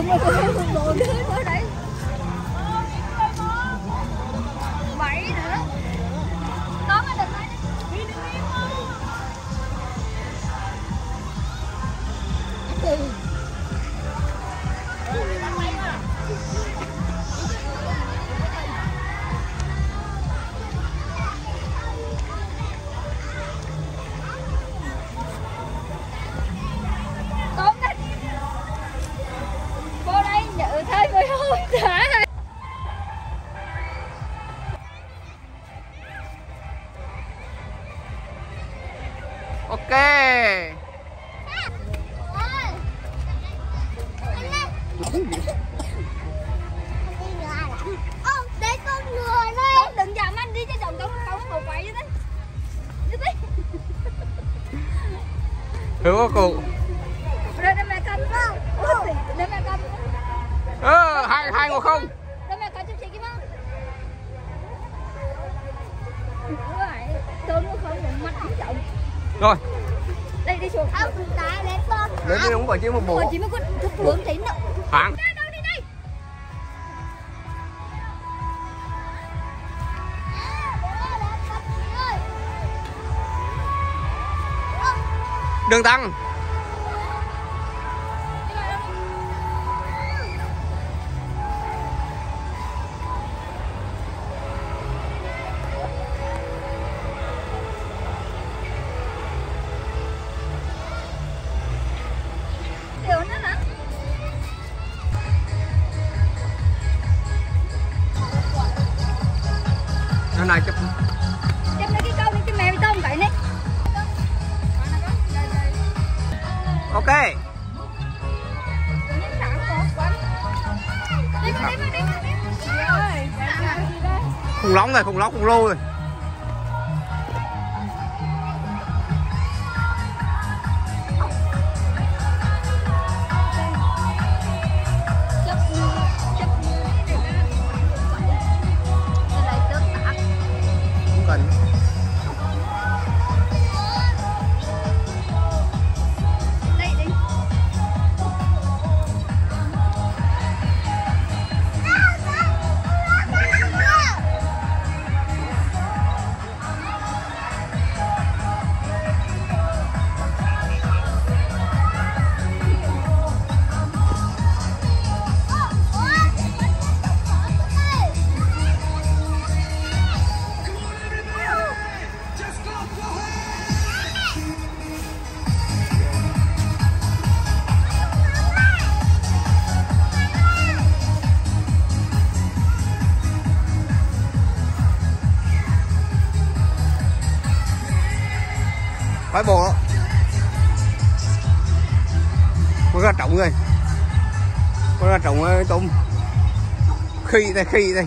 Giờ mà con bộ ok. Tốt đừng chạm anh đi chứ chồng con con một quậy vậy thế thưa có cụ đây mẹ cầm không? Đây mẹ cầm ơ hai hai ngồi không Đây mẹ cầm cho chị kim không Rồi Tôi nó không đừng mắt cũng chồng rồi. Đây đi xuống. Đến đây đúng rồi chứ một bộ chị mới có thức lượng tí nữa khoảng Đây đâu đi đây? Đường tăng rồi phải bộ có ra trọng rồi có ra trọng ờ, tôm. Khi đây khi đây.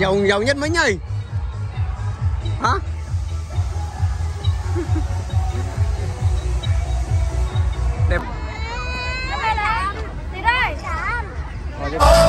Dầu dầu nhất mấy nhỉ? Hả? 我。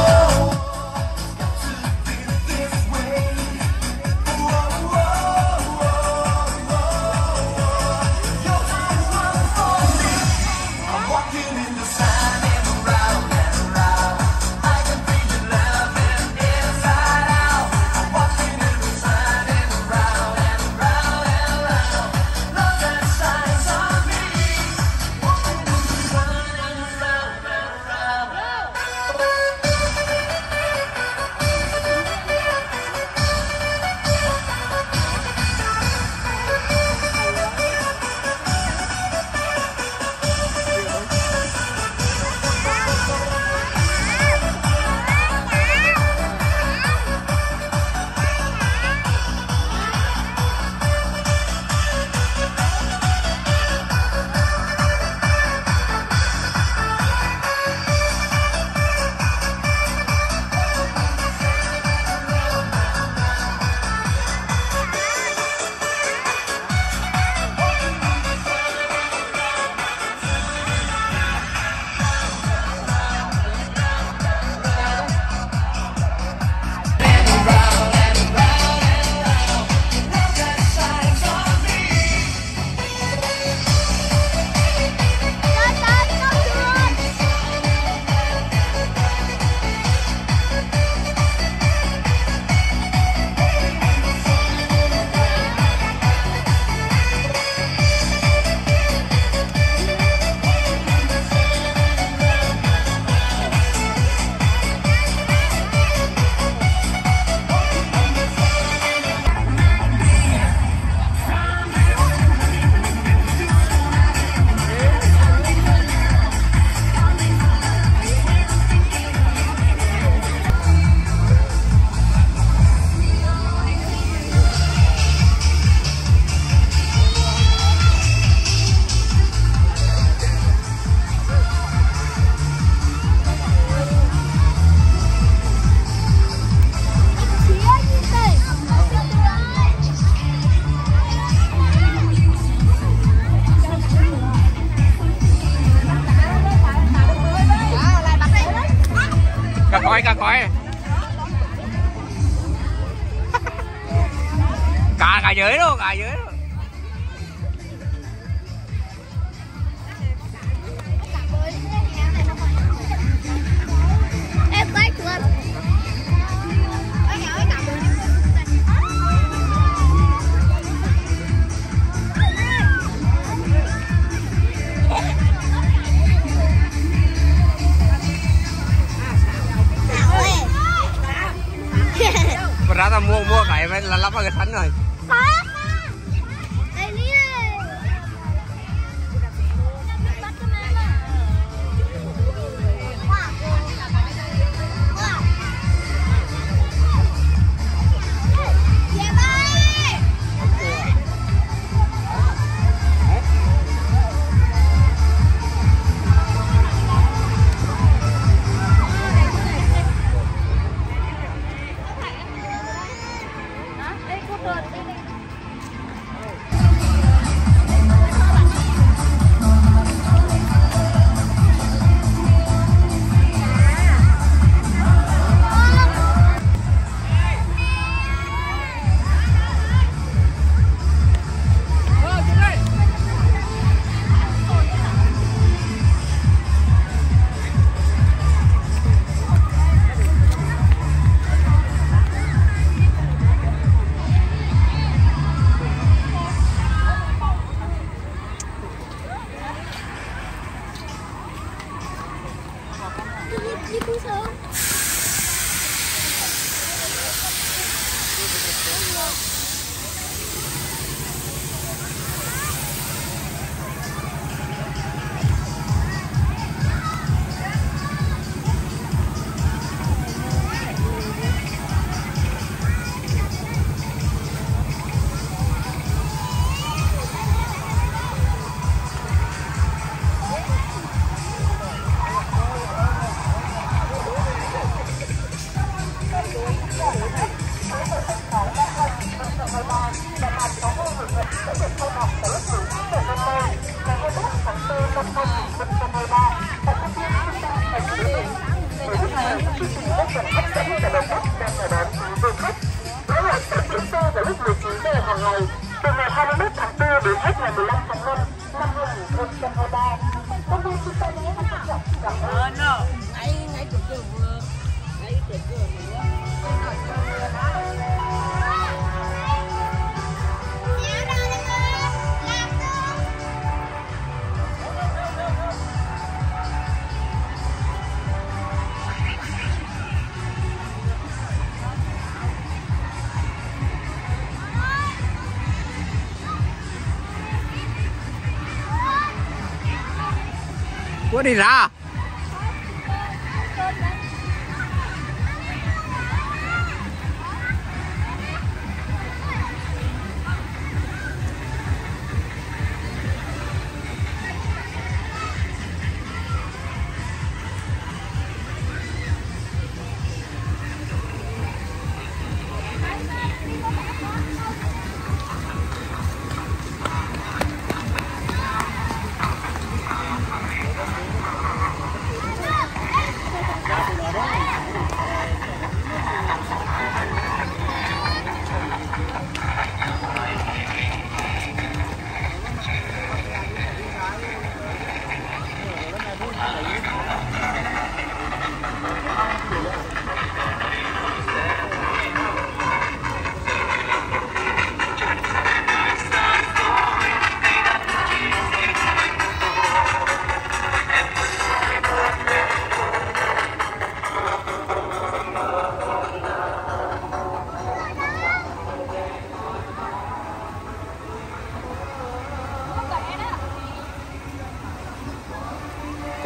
gà dưới đó. Em quay chuột. Ôi nhỏ cảm ơn. ra tao mua mua cái là lắp vào cái thánh rồi. Hả? Có 啥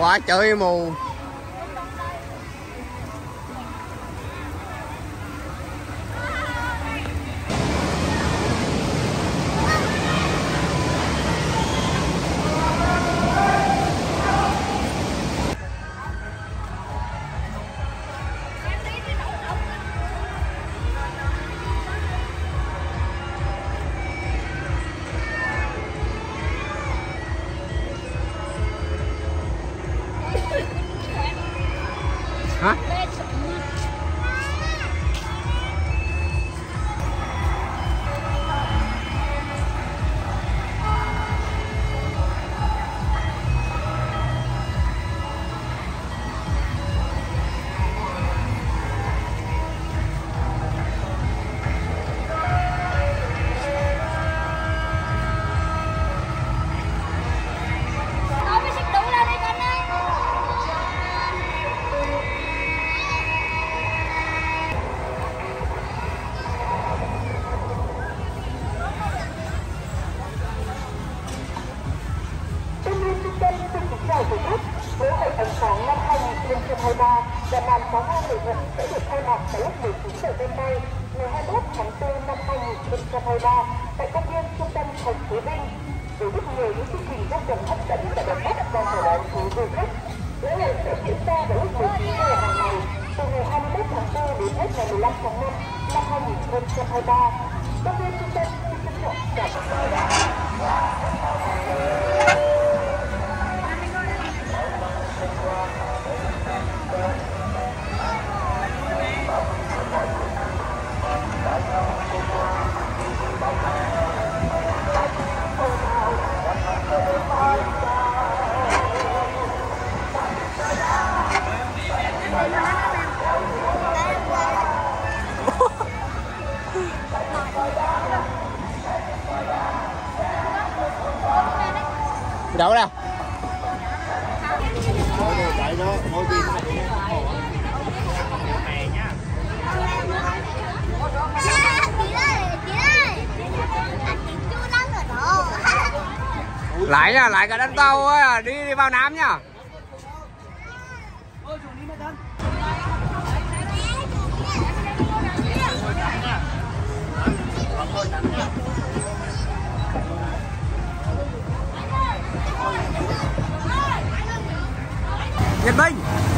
quá trời mù. 2023 tại công viên trung tâm thành phố Vinh với rất nhiều những chương trình vô cùng hấp dẫn và đặc sắc đang chờ đón quý du khách. Lễ hội sẽ diễn ra vào lúc 19 giờ hàng ngày, từ ngày 21 tháng 4 đến hết ngày 15 tháng 5 năm 2023. Công viên trung tâm xin trân trọng chào mừng đâu lại nha lại cả đánh tao á, à, đi đi vào nám nha. É Việt Minh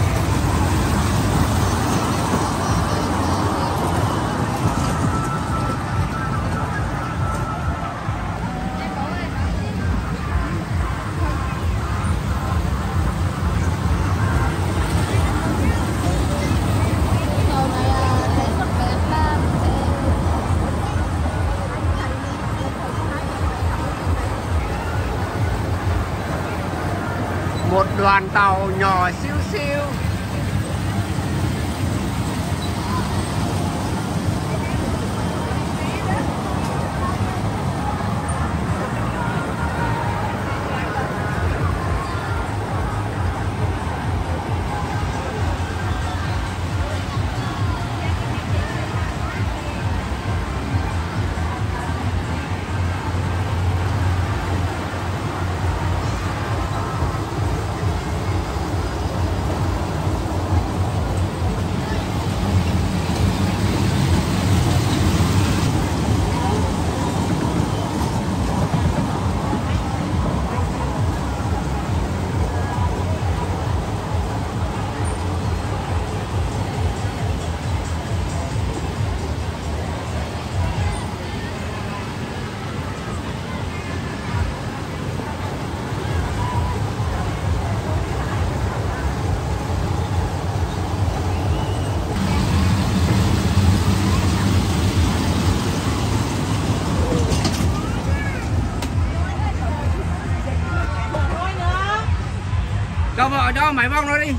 đoàn tàu nhỏ xíu cho vợ cho máy vòng nó đi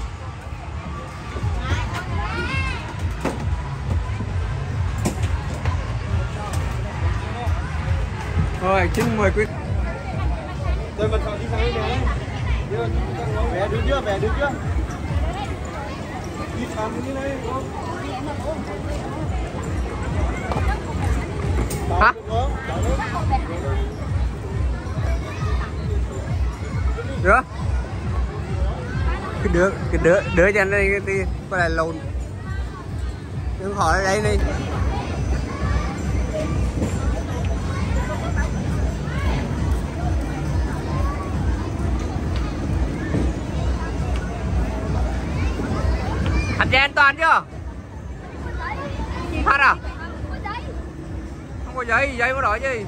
rồi xin mời quý Rồi mình chọn đi sang. Đưa, Vé đứng chưa? Vé đứng chưa? Đi sang như này. hả Được cái đứa cái đứa đứa cho đây cái đi có là lồn đừng hỏi ở đây đi Hành dây an toàn chưa? Phát à? Không có giấy, giấy có đổi gì?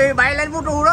Cho nó chuẩn bị bay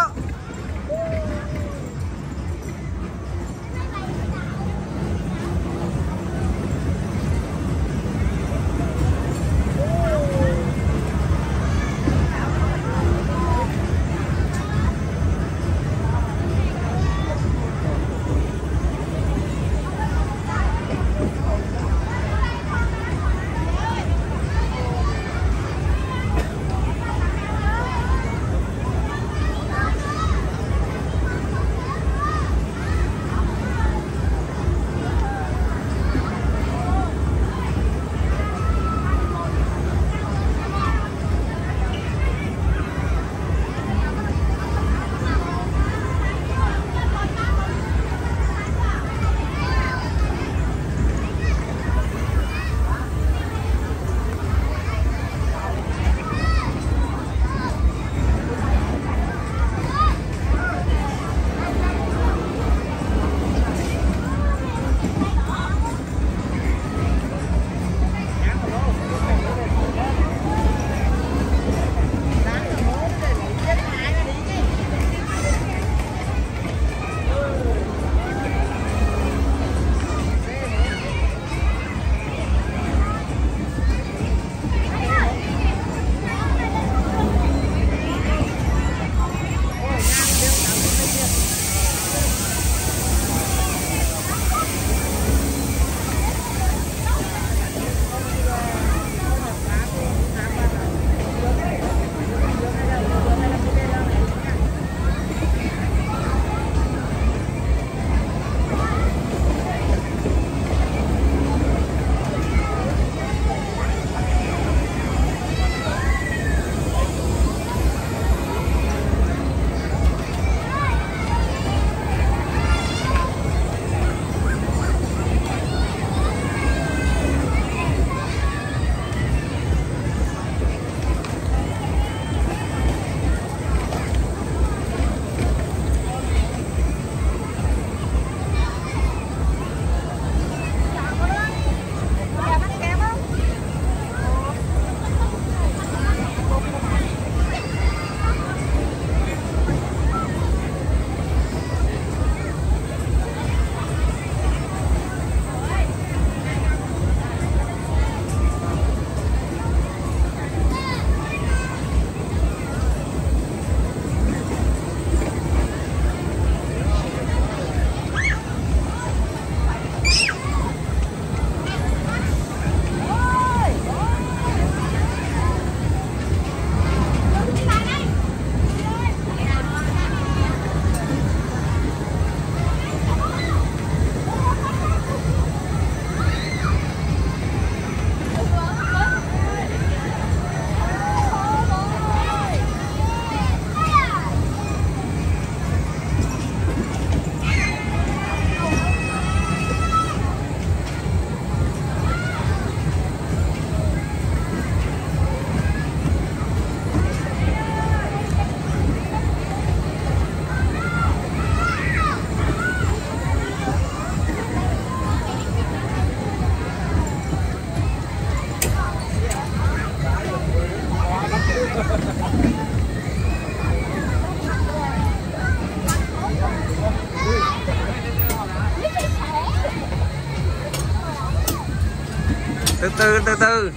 từ từ từ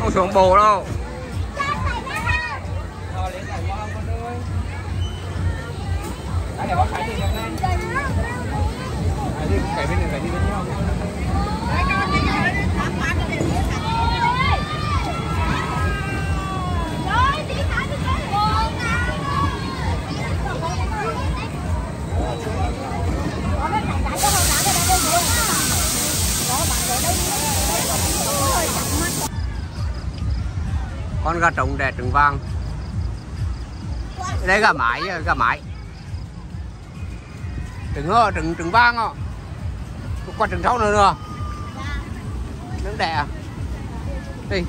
không xuống bồ đâu Đây là có phải thì gặp lên. Phải thì bên này phải đi bên nhau. Con gà trống đẻ trứng vàng. Đây gà mái gà mái. Trứng hơ trứng trứng vàng á qua trứng sau nữa nữa trứng đẻ à? đi